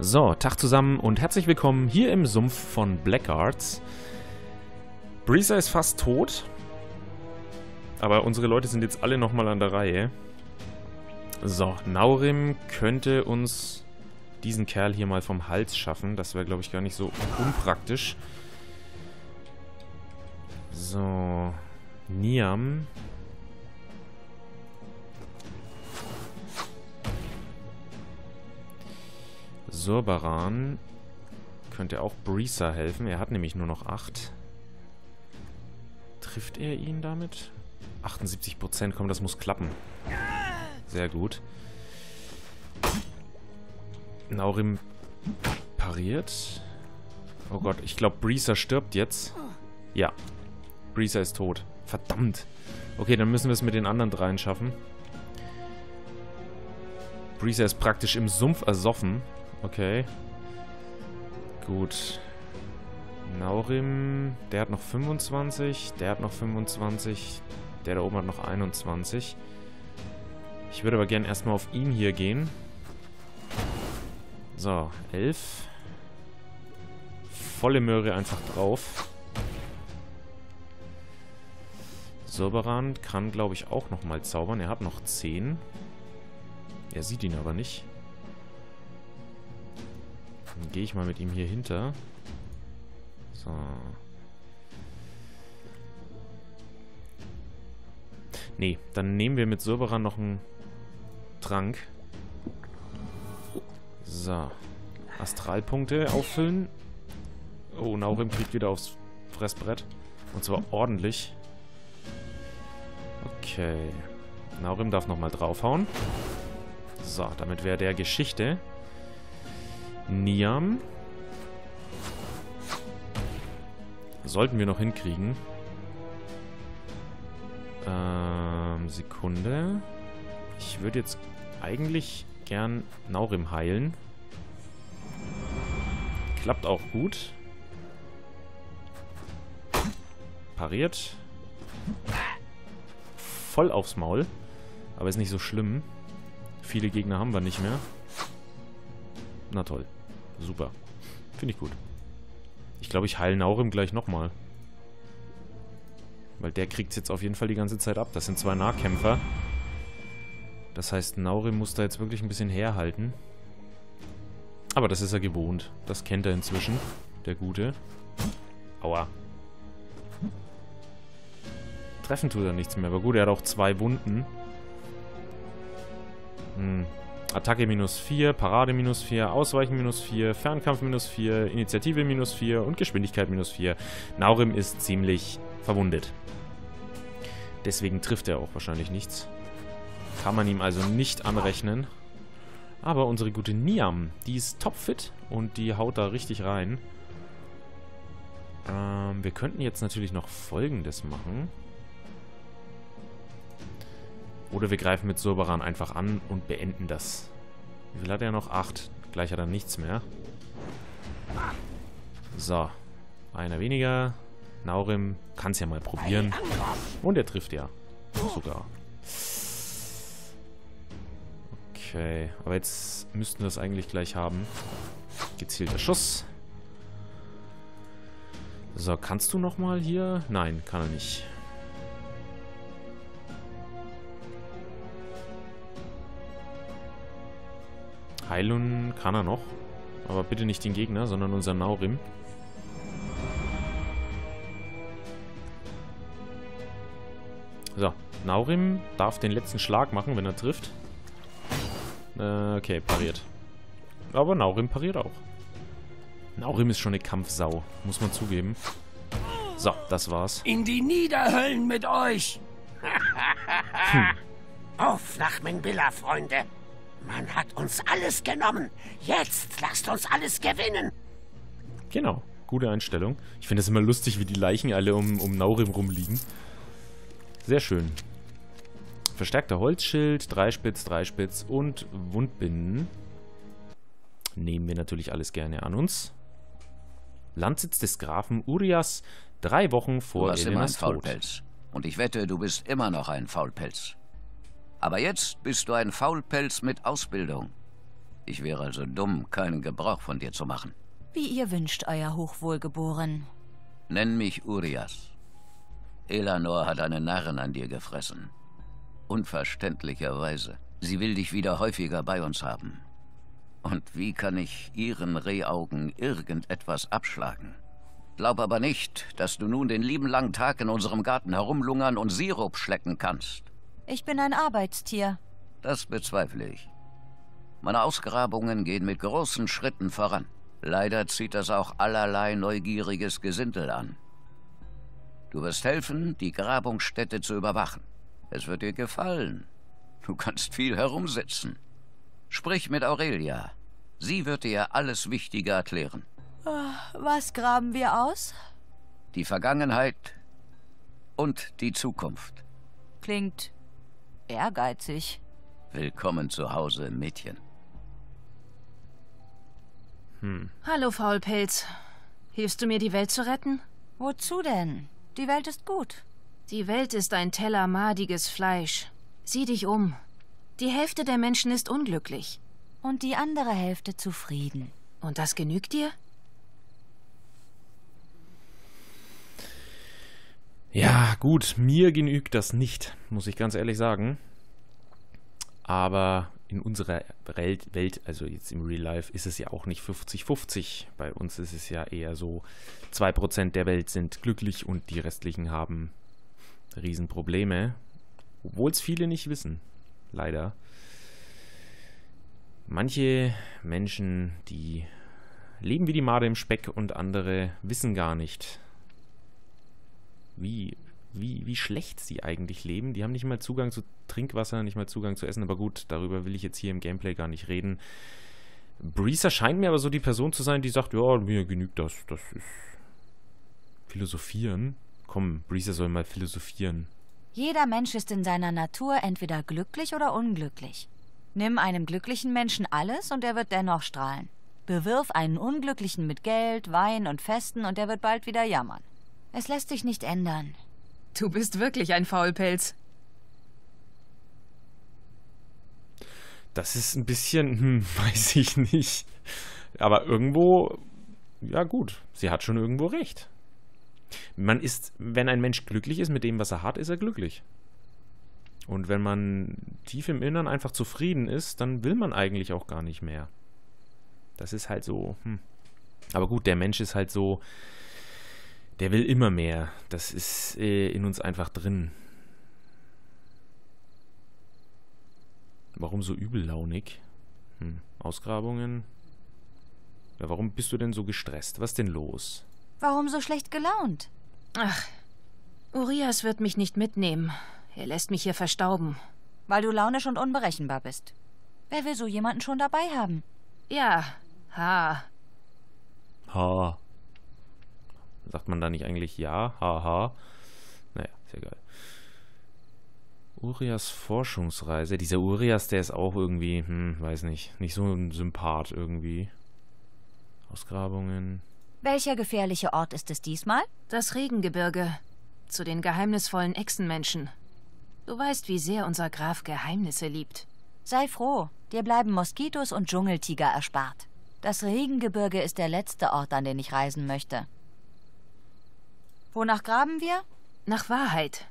So, Tag zusammen und herzlich willkommen hier im Sumpf von Blackguards. Breezer ist fast tot. Aber unsere Leute sind jetzt alle nochmal an der Reihe. So, Naurim könnte uns diesen Kerl hier mal vom Hals schaffen. Das wäre, glaube ich, gar nicht so unpraktisch. So, Niam. Surbaran könnte auch Breezer helfen. Er hat nämlich nur noch 8. Trifft er ihn damit? 78%, komm, das muss klappen. Sehr gut. Naurim pariert. Oh Gott, ich glaube, Breezer stirbt jetzt. Ja, Breezer ist tot. Verdammt. Okay, dann müssen wir es mit den anderen dreien schaffen. Breezer ist praktisch im Sumpf ersoffen. Okay. Gut. Naurim, der hat noch 25, der hat noch 25, der da oben hat noch 21. Ich würde aber gerne erstmal auf ihn hier gehen. So, 11. Volle Möhre einfach drauf. Soberan kann, glaube ich, auch nochmal zaubern. Er hat noch 10. Er sieht ihn aber nicht. Dann gehe ich mal mit ihm hier hinter. So. Nee, dann nehmen wir mit Surberan noch einen Trank. So. Astralpunkte auffüllen. Oh, Naurim kriegt wieder aufs Fressbrett. Und zwar ordentlich. Okay. Naurim darf nochmal draufhauen. So, damit wäre der Geschichte. Niam. Sollten wir noch hinkriegen. Ähm, Sekunde. Ich würde jetzt eigentlich gern Naurim heilen. Klappt auch gut. Pariert. Voll aufs Maul. Aber ist nicht so schlimm. Viele Gegner haben wir nicht mehr. Na toll. Super. Finde ich gut. Ich glaube, ich heile Naurim gleich nochmal. Weil der kriegt es jetzt auf jeden Fall die ganze Zeit ab. Das sind zwei Nahkämpfer. Das heißt, Naurim muss da jetzt wirklich ein bisschen herhalten. Aber das ist er gewohnt. Das kennt er inzwischen. Der Gute. Aua. Treffen tut er nichts mehr. Aber gut, er hat auch zwei Wunden. Hm. Attacke minus 4, Parade minus 4, Ausweichen minus 4, Fernkampf minus 4, Initiative minus 4 und Geschwindigkeit minus 4. Naurim ist ziemlich verwundet. Deswegen trifft er auch wahrscheinlich nichts. Kann man ihm also nicht anrechnen. Aber unsere gute Niam, die ist topfit und die haut da richtig rein. Ähm, wir könnten jetzt natürlich noch Folgendes machen. Oder wir greifen mit Surbaran einfach an und beenden das. Wie viel hat er noch? Acht. Gleich hat er nichts mehr. So. Einer weniger. Naurim kann es ja mal probieren. Und er trifft ja. Sogar. Okay. Aber jetzt müssten wir es eigentlich gleich haben. Gezielter Schuss. So, kannst du nochmal hier? Nein, kann er nicht. Heilen kann er noch. Aber bitte nicht den Gegner, sondern unser Naurim. So, Naurim darf den letzten Schlag machen, wenn er trifft. Äh, okay, pariert. Aber Naurim pariert auch. Naurim ist schon eine Kampfsau, muss man zugeben. So, das war's. In die Niederhöllen mit euch! hm. Auf nach Minbilla, Freunde! Man hat uns alles genommen. Jetzt lasst uns alles gewinnen. Genau, gute Einstellung. Ich finde es immer lustig, wie die Leichen alle um, um Naurim rumliegen. Sehr schön. Verstärkter Holzschild, Dreispitz, Dreispitz und Wundbinden. Nehmen wir natürlich alles gerne an uns. Landsitz des Grafen Urias, drei Wochen vor Elenas ein Faulpelz. Und ich wette, du bist immer noch ein Faulpelz. Aber jetzt bist du ein Faulpelz mit Ausbildung. Ich wäre also dumm, keinen Gebrauch von dir zu machen. Wie ihr wünscht, euer Hochwohlgeboren. Nenn mich Urias. Elanor hat einen Narren an dir gefressen. Unverständlicherweise. Sie will dich wieder häufiger bei uns haben. Und wie kann ich ihren Rehaugen irgendetwas abschlagen? Glaub aber nicht, dass du nun den lieben langen Tag in unserem Garten herumlungern und Sirup schlecken kannst. Ich bin ein Arbeitstier. Das bezweifle ich. Meine Ausgrabungen gehen mit großen Schritten voran. Leider zieht das auch allerlei neugieriges Gesindel an. Du wirst helfen, die Grabungsstätte zu überwachen. Es wird dir gefallen. Du kannst viel herumsitzen. Sprich mit Aurelia. Sie wird dir alles Wichtige erklären. Was graben wir aus? Die Vergangenheit und die Zukunft. Klingt ehrgeizig. Willkommen zu Hause, Mädchen. Hallo, Faulpelz. Hilfst du mir, die Welt zu retten? Wozu denn? Die Welt ist gut. Die Welt ist ein Teller madiges Fleisch. Sieh dich um. Die Hälfte der Menschen ist unglücklich. Und die andere Hälfte zufrieden. Und das genügt dir? Ja, gut, mir genügt das nicht, muss ich ganz ehrlich sagen. Aber in unserer Welt, also jetzt im Real Life, ist es ja auch nicht 50-50. Bei uns ist es ja eher so, 2% der Welt sind glücklich und die restlichen haben Riesenprobleme. Obwohl es viele nicht wissen. Leider. Manche Menschen, die leben wie die Made im Speck und andere wissen gar nicht, wie, wie, wie schlecht sie eigentlich leben. Die haben nicht mal Zugang zu Trinkwasser, nicht mal Zugang zu Essen, aber gut, darüber will ich jetzt hier im Gameplay gar nicht reden. Breezer scheint mir aber so die Person zu sein, die sagt, ja, mir genügt das, das ist philosophieren. Komm, Breezer soll mal philosophieren. Jeder Mensch ist in seiner Natur entweder glücklich oder unglücklich. Nimm einem glücklichen Menschen alles und er wird dennoch strahlen. Bewirf einen Unglücklichen mit Geld, Wein und Festen und er wird bald wieder jammern. Es lässt sich nicht ändern. Du bist wirklich ein Faulpelz. Das ist ein bisschen, hm, weiß ich nicht. Aber irgendwo, ja gut, sie hat schon irgendwo recht. Man ist, wenn ein Mensch glücklich ist mit dem, was er hat, ist er glücklich. Und wenn man tief im Innern einfach zufrieden ist, dann will man eigentlich auch gar nicht mehr. Das ist halt so. Hm. Aber gut, der Mensch ist halt so, der will immer mehr. Das ist äh, in uns einfach drin. Warum so übellaunig? Hm. Ausgrabungen? Ja, warum bist du denn so gestresst? Was denn los? Warum so schlecht gelaunt? Ach, Urias wird mich nicht mitnehmen. Er lässt mich hier verstauben. Weil du launisch und unberechenbar bist. Wer will so jemanden schon dabei haben? Ja, ha. Ha. Sagt man da nicht eigentlich ja? Haha. Naja, ist egal. Urias Forschungsreise. Dieser Urias, der ist auch irgendwie, hm, weiß nicht, nicht so ein Sympath irgendwie. Ausgrabungen. Welcher gefährliche Ort ist es diesmal? Das Regengebirge. Zu den geheimnisvollen Echsenmenschen. Du weißt, wie sehr unser Graf Geheimnisse liebt. Sei froh, dir bleiben Moskitos und Dschungeltiger erspart. Das Regengebirge ist der letzte Ort, an den ich reisen möchte. Wonach graben wir? Nach Wahrheit.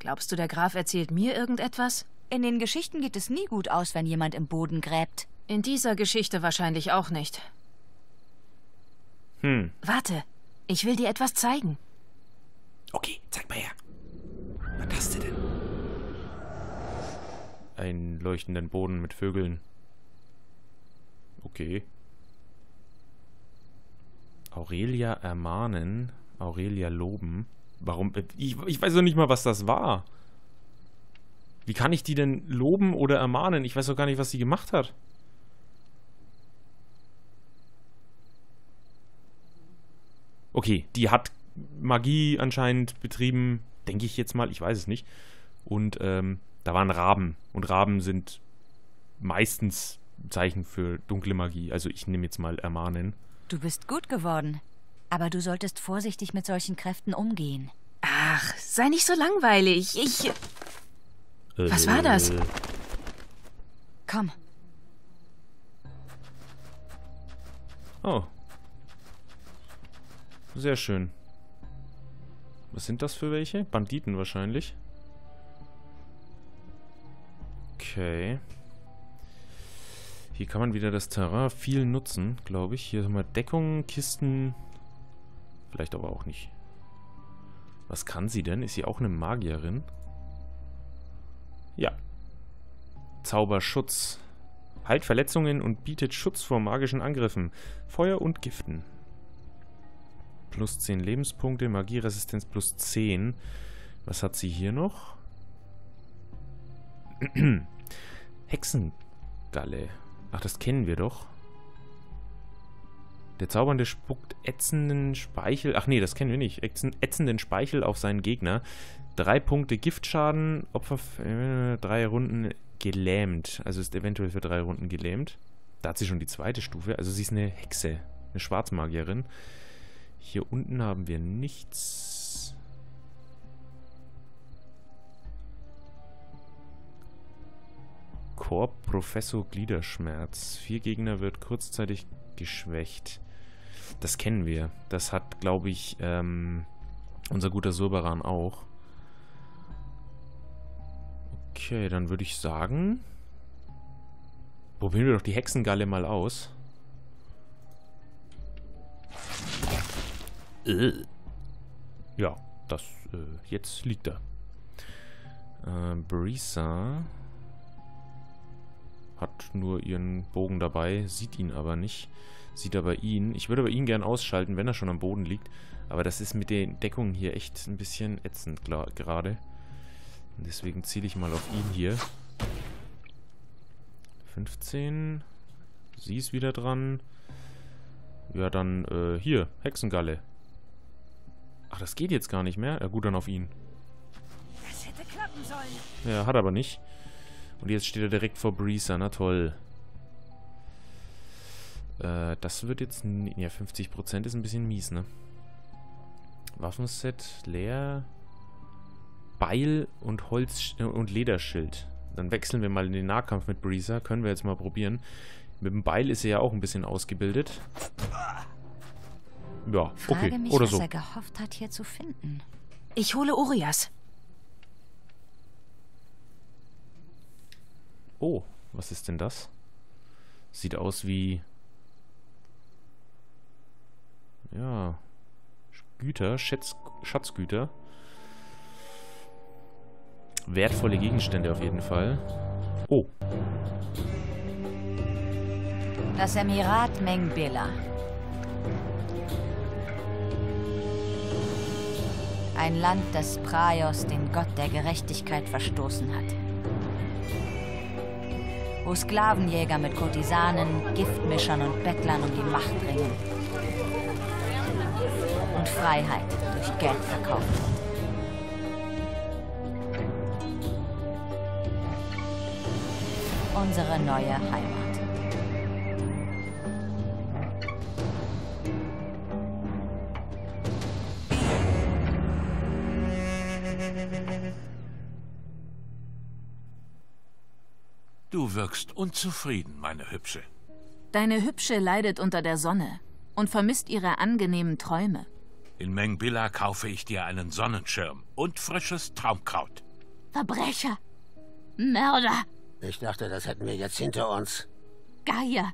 Glaubst du, der Graf erzählt mir irgendetwas? In den Geschichten geht es nie gut aus, wenn jemand im Boden gräbt. In dieser Geschichte wahrscheinlich auch nicht. Hm. Warte, ich will dir etwas zeigen. Okay, zeig mal her. Was hast du denn? Einen leuchtenden Boden mit Vögeln. Okay. Aurelia ermahnen, Aurelia loben. Warum? äh, Ich, ich weiß doch nicht mal, was das war. Wie kann ich die denn loben oder ermahnen? Ich weiß doch gar nicht, was sie gemacht hat. Okay, die hat Magie anscheinend betrieben, denke ich jetzt mal, ich weiß es nicht. Und ähm, da waren Raben. Und Raben sind meistens Zeichen für dunkle Magie. Also ich nehme jetzt mal ermahnen. Du bist gut geworden. Aber du solltest vorsichtig mit solchen Kräften umgehen. Ach, sei nicht so langweilig. Ich. Was war das? Äh, Komm. Oh. Sehr schön. Was sind das für welche? Banditen wahrscheinlich. Okay. Hier kann man wieder das Terrain viel nutzen, glaube ich. Hier haben wir Deckung, Kisten. Vielleicht aber auch nicht. Was kann sie denn? Ist sie auch eine Magierin? Ja. Zauberschutz. Heilt Verletzungen und bietet Schutz vor magischen Angriffen, Feuer und Giften. Plus 10 Lebenspunkte, Magieresistenz plus 10. Was hat sie hier noch? Hexengalle. Ach, das kennen wir doch. Der Zaubernde spuckt ätzenden Speichel. Ach nee, das kennen wir nicht. Ätzenden Speichel auf seinen Gegner. Drei Punkte Giftschaden, Opfer äh, drei Runden gelähmt. Also ist eventuell für drei Runden gelähmt. Da hat sie schon die zweite Stufe. Also sie ist eine Hexe. Eine Schwarzmagierin. Hier unten haben wir nichts. Korb Professor Gliederschmerz. Vier Gegner wird kurzzeitig geschwächt. Das kennen wir. Das hat, glaube ich, ähm, unser guter Surbaran auch. Okay, dann würde ich sagen... Probieren wir doch die Hexengalle mal aus. Äh. Ja, das, äh, jetzt liegt er. Äh, Brisa hat nur ihren Bogen dabei, sieht ihn aber nicht. Sieht aber ihn. Ich würde aber ihn gern ausschalten, wenn er schon am Boden liegt. Aber das ist mit den Deckungen hier echt ein bisschen ätzend gerade. Deswegen ziele ich mal auf ihn hier. 15. Sie ist wieder dran. Ja, dann, äh, hier, Hexengalle. Ach, das geht jetzt gar nicht mehr. Ja, gut, dann auf ihn. Das hätte klappen sollen. Ja, hat aber nicht. Und jetzt steht er direkt vor Breezer. Na toll. Äh, das wird jetzt... Ja, 50% ist ein bisschen mies, ne? Waffenset leer. Beil und Holz äh, und Lederschild. Dann wechseln wir mal in den Nahkampf mit Breezer. Können wir jetzt mal probieren. Mit dem Beil ist er ja auch ein bisschen ausgebildet. Ja, okay. Frage mich, Oder was so. er gehofft hat, hier zu finden. Ich hole Urias. Oh, was ist denn das? Sieht aus wie... Ja... Güter, Schätz, Schatzgüter. Wertvolle Gegenstände auf jeden Fall. Oh, Das Emirat Mengbela. Ein Land, das Praios, den Gott der Gerechtigkeit, verstoßen hat. Wo Sklavenjäger mit Kurtisanen, Giftmischern und Bettlern um die Macht ringen. Und Freiheit durch Geld verkauft wird. Unsere neue Heimat. Du wirkst unzufrieden, meine Hübsche. Deine Hübsche leidet unter der Sonne und vermisst ihre angenehmen Träume. In Mengbilla kaufe ich dir einen Sonnenschirm und frisches Traumkraut. Verbrecher! Mörder! Ich dachte, das hätten wir jetzt hinter uns. Geier!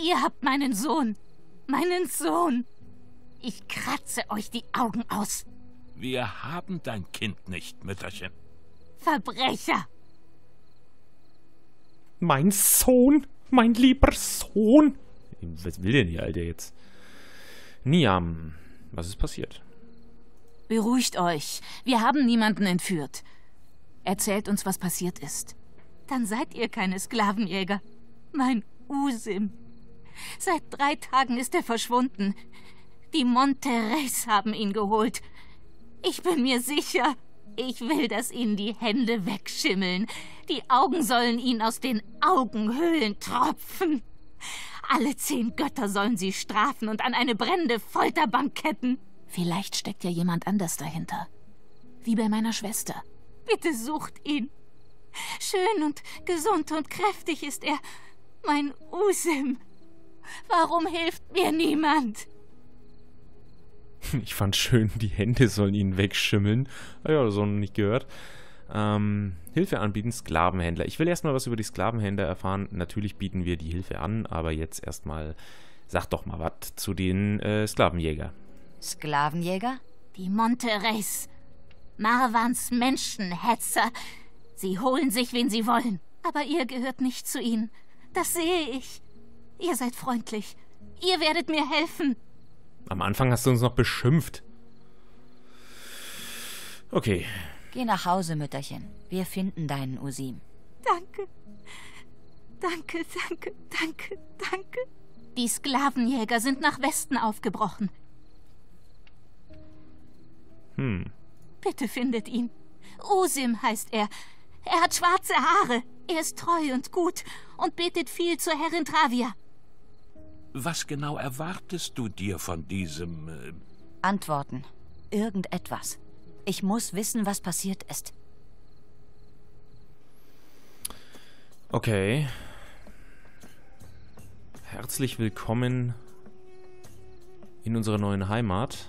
Ihr habt meinen Sohn! Meinen Sohn! Ich kratze euch die Augen aus! Wir haben dein Kind nicht, Mütterchen. Verbrecher! Mein Sohn, mein lieber Sohn. Was will denn die Alte jetzt? Niam, was ist passiert? Beruhigt euch. Wir haben niemanden entführt. Erzählt uns, was passiert ist. Dann seid ihr keine Sklavenjäger. Mein Usim. Seit drei Tagen ist er verschwunden. Die Monterreys haben ihn geholt. Ich bin mir sicher. Ich will, dass ihnen die Hände wegschimmeln. Die Augen sollen ihnen aus den Augenhöhlen tropfen. Alle zehn Götter sollen sie strafen und an eine brennende Folterbank ketten. Vielleicht steckt ja jemand anders dahinter. Wie bei meiner Schwester. Bitte sucht ihn. Schön und gesund und kräftig ist er. Mein Usim. Warum hilft mir niemand? Ich fand schön, die Hände sollen ihn wegschimmeln. Ah ja, das noch nicht gehört. Ähm, Hilfe anbieten, Sklavenhändler. Ich will erstmal was über die Sklavenhändler erfahren. Natürlich bieten wir die Hilfe an, aber jetzt erstmal, sag doch mal was zu den äh, Sklavenjäger. Sklavenjäger? Die Monterreys. Marwans Menschenhetzer. Sie holen sich, wen sie wollen. Aber ihr gehört nicht zu ihnen. Das sehe ich. Ihr seid freundlich. Ihr werdet mir helfen. Am Anfang hast du uns noch beschimpft. Okay. Geh nach Hause, Mütterchen. Wir finden deinen Usim. Danke. Danke, danke, danke, danke. Die Sklavenjäger sind nach Westen aufgebrochen. Hm. Bitte findet ihn. Usim heißt er. Er hat schwarze Haare. Er ist treu und gut und betet viel zur Herrin Travia. Was genau erwartest du dir von diesem... Äh, Antworten. Irgendetwas. Ich muss wissen, was passiert ist. Okay. Herzlich willkommen in unserer neuen Heimat.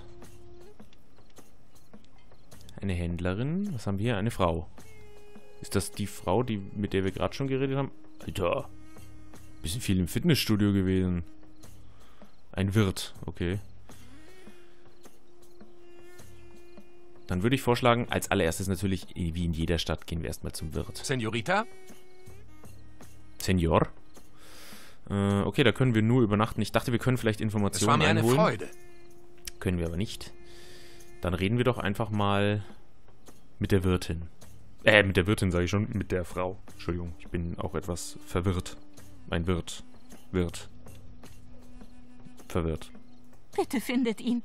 Eine Händlerin. Was haben wir hier? Eine Frau. Ist das die Frau, die, mit der wir gerade schon geredet haben? Alter. Bisschen viel im Fitnessstudio gewesen. Ein Wirt, okay. Dann würde ich vorschlagen, als allererstes natürlich, wie in jeder Stadt, gehen wir erstmal zum Wirt. Senorita? Senior? Äh, okay, da können wir nur übernachten. Ich dachte, wir können vielleicht Es war Informationen mir eine einholen. Freude. Können wir aber nicht. Dann reden wir doch einfach mal mit der Wirtin. Äh, mit der Wirtin sage ich schon, mit der Frau. Entschuldigung, ich bin auch etwas verwirrt. Ein Wirt. Wirt. Verwirrt. Bitte findet ihn.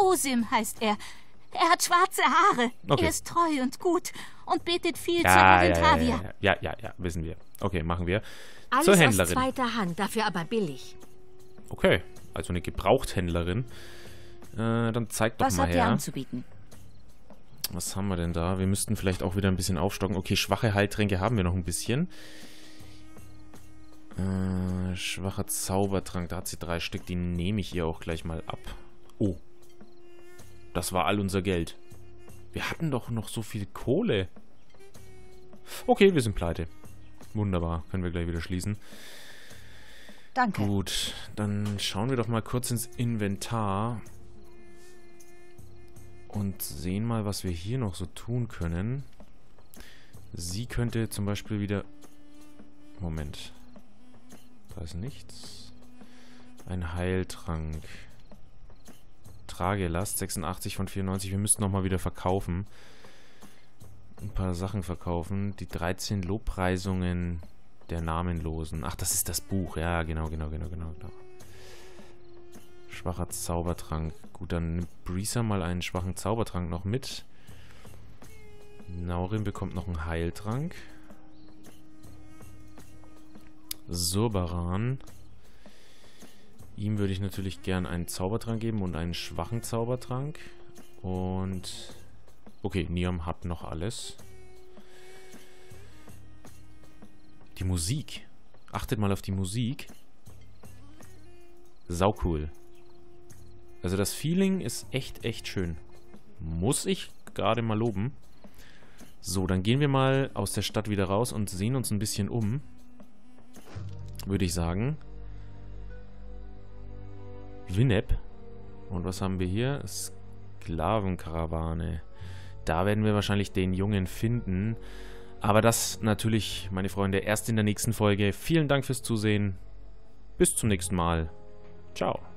Usim heißt er. Er hat schwarze Haare. Okay. Er ist treu und gut und betet viel Ja, Herrin ja, ja, Travia. ja, ja, ja, ja, wissen wir. Okay, machen wir. Alles Zur aus Händlerin. zweiter Hand, dafür aber billig. Okay, also eine Gebrauchthändlerin. Äh, dann zeig doch Was mal habt ihr her. anzubieten? Was haben wir denn da? Wir müssten vielleicht auch wieder ein bisschen aufstocken. Okay, schwache Heiltränke haben wir noch ein bisschen. Äh, schwacher Zaubertrank. Da hat sie drei Stück. Die nehme ich ihr auch gleich mal ab. Oh. Das war all unser Geld. Wir hatten doch noch so viel Kohle. Okay, wir sind pleite. Wunderbar. Können wir gleich wieder schließen. Danke. Gut, dann schauen wir doch mal kurz ins Inventar und sehen mal, was wir hier noch so tun können. Sie könnte zum Beispiel wieder... Moment. Da ist nichts. Ein Heiltrank. Tragelast, 86 von 94. Wir müssten nochmal wieder verkaufen. Ein paar Sachen verkaufen. Die 13 Lobpreisungen der Namenlosen. Ach, das ist das Buch. Ja, genau, genau, genau, genau. genau. Schwacher Zaubertrank. Gut, dann nimmt Breezer mal einen schwachen Zaubertrank noch mit. Naurin bekommt noch einen Heiltrank. Surbaran. Ihm würde ich natürlich gern einen Zaubertrank geben und einen schwachen Zaubertrank. Und... Okay, Niam hat noch alles. Die Musik. Achtet mal auf die Musik. Sau cool. Also das Feeling ist echt, echt schön. Muss ich gerade mal loben. So, dann gehen wir mal aus der Stadt wieder raus und sehen uns ein bisschen um. Würde ich sagen. Winep. Und was haben wir hier? Sklavenkarawane. Da werden wir wahrscheinlich den Jungen finden. Aber das natürlich, meine Freunde, erst in der nächsten Folge. Vielen Dank fürs Zusehen. Bis zum nächsten Mal. Ciao.